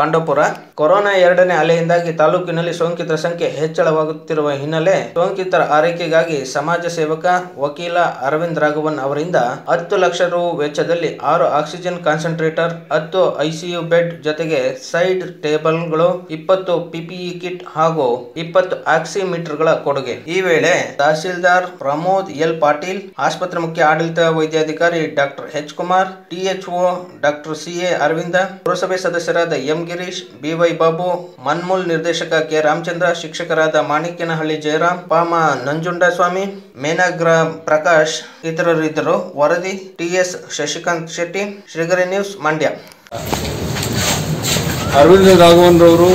Pandavapura. Corona ಎರಡನೇ ಅಲೆಯಿಂದಾಗಿ ತಾಲೂಕಿನಲ್ಲಿ ಸೋಂಕಿತರ ಸಂಖ್ಯೆ ಹೆಚ್ಚಳವಾಗುತ್ತಿರುವ ಹಿನ್ನೆಲೆ ಸೋಂಕಿತರ ಆರೈಕೆಗಾಗಿ ಸಮಾಜ ಸೇವಕ ವಕೀಲ ಅರವಿಂದ್ ರಾಘವನ್ ಅವರಿಂದ ಹತ್ತು ಲಕ್ಷ ರು ವೆಚ್ಚದಲ್ಲಿ ಆರು ಆಕ್ಸಿಜನ್ ಕಾನ್ಸಂಟ್ರೇಟರ್, ಹತ್ತು ಐಸಿಯು ಬೆಡ್ ಜೊತೆಗೆ ಸೈಡ್ ಟೇಬಲ್ಗಳು, ಇಪ್ಪತ್ತು ಪಿಪಿಇ ಕಿಟ್ ಹಾಗೂ ಇಪ್ಪತ್ತು ಆಕ್ಸಿಮೀಟರ್ಗಳ ಕೊಡುಗೆ. ಈ ವೇಳೆ ತಹಸೀಲ್ದಾರ್ ಪ್ರಮೋದ್ ಎಲ್ ಪಾಟೀಲ್, ಆಸ್ಪತ್ರೆ ಮುಖ್ಯ ಆಡಳಿತ ವೈದ್ಯಾಧಿಕಾರಿ doctor H Kumar THO doctor CA Aravind, ಪುರಸಭೆ ಸದಸ್ಯರಾದ ಎಂ ಗಿರೀಶ್, ಬಿವೈ ಬಾಬು, ಮನ್ಮೂಲ್ ನಿರ್ದೇಶಕ ಕೆ. ರಾಮಚಂದ್ರ, ಶಿಕ್ಷಕರಾದ ಮಾಣಿಕ್ಯನಹಳ್ಳಿ ಜಯರಾಮ್ ಪಾಮ ನಂಜುಂಡಸ್ವಾಮಿ, ಮೇನಾಗ್ರ ಪ್ರಕಾಶ್ ಇತರರಿದ್ದರು. ವರದಿ, ಟಿಎಸ್ ಶಶಿಕಾಂತ್ ಶೆಟ್ಟಿ, ಶ್ರೀಗರಿ ನ್ಯೂಸ್, ಮಂಡ್ಯ. ಅರವಿಂದ ರಾಘವನ್ ರವರು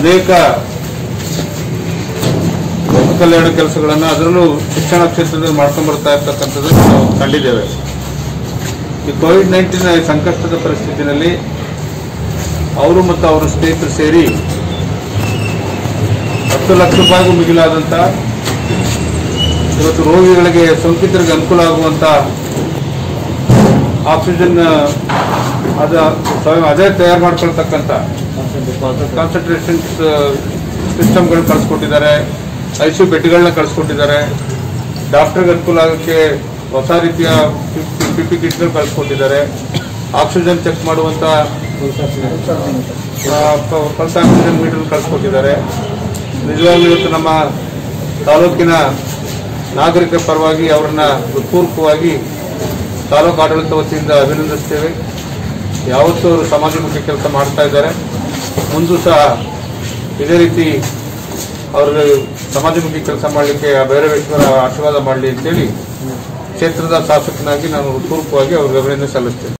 ಅನೇಕ ಕಲ್ಯಾಣ ಕೆಲಸಗಳನ್ನು ಅದರಲ್ಲೂ ಶಿಕ್ಷಣ ಕ್ಷೇತ್ರದಲ್ಲಿ ಮಾಡ್ಕೊಂಡು ಬರ್ತಾ ಇರ್ತಕ್ಕಂಥದ್ದು ನಾವು ಕಂಡಿದ್ದೇವೆ. ಈ ಕೋವಿಡ್ ನೈನ್ಟೀನ್ ಸಂಕಷ್ಟದ ಪರಿಸ್ಥಿತಿನಲ್ಲಿ ಅವರು ಮತ್ತು ಅವರ ಸ್ನೇಹಿತರು ಸೇರಿ ಹತ್ತು ಲಕ್ಷ ರೂಪಾಯಿಗೂ ಮಿಗಿಲಾದಂಥ ಇವತ್ತು ರೋಗಿಗಳಿಗೆ ಸೋಂಕಿತರಿಗೆ ಅನುಕೂಲ ಆಗುವಂಥ ಆಕ್ಸಿಜನ್ ಅದ ಅದೇ ತಯಾರು ಮಾಡ್ಕೊಳ್ತಕ್ಕಂಥ ಕಾನ್ಸಂಟ್ರೇಷನ್ ಸಿಸ್ಟಮ್ಗಳನ್ನ ಕಳಿಸ್ಕೊಟ್ಟಿದ್ದಾರೆ. ಐಸಿಯು ಬೆಡ್ಗಳನ್ನ ಕಳಿಸ್ಕೊಟ್ಟಿದ್ದಾರೆ. ಡಾಕ್ಟರ್ಗೆ ಅನುಕೂಲ ಆಗೋಕ್ಕೆ ಹೊಸ ರೀತಿಯ ಪಿ ಪಿ ಕಿಟ್ಗಳು ಕಳಿಸ್ಕೊಟ್ಟಿದ್ದಾರೆ. ಆಕ್ಸಿಜನ್ ಚೆಕ್ ಮಾಡುವಂಥ ಪಲ್ಸ್ ಆಕ್ಸಿಜನ್ ಮೀಟರ್ ಕಳಿಸ್ಕೊಟ್ಟಿದ್ದಾರೆ. ನಿಜವಾಗ್ಲೂ ಇವತ್ತು ನಮ್ಮ ತಾಲೂಕಿನ ನಾಗರಿಕರ ಪರವಾಗಿ ಅವರನ್ನ ಹೃತ್ಪೂರ್ವಕವಾಗಿ ತಾಲೂಕು ಆಡಳಿತ ವತಿಯಿಂದ ಅಭಿನಂದಿಸ್ತೇವೆ. ಯಾವತ್ತೂ ಅವರು ಸಮಾಜಮುಖಿ ಕೆಲಸ ಮಾಡ್ತಾ ಇದ್ದಾರೆ. ಮುಂದೂ ಸಹ ಇದೇ ರೀತಿ ಅವರು ಸಮಾಜಮುಖಿ ಕೆಲಸ ಮಾಡಲಿಕ್ಕೆ ಆ ವ್ಯಕ್ತಿಗಳ ಆಶೀರ್ವಾದ ಮಾಡಲಿ ಅಂತೇಳಿ ಕ್ಷೇತ್ರದ ಶಾಸಕನಾಗಿ ನಾನು ಹೃತ್ಪೂರ್ವಕವಾಗಿ ಅವ್ರಿಗೆ ಅಭಿನಂದನೆ ಸಲ್ಲಿಸ್ತೇನೆ.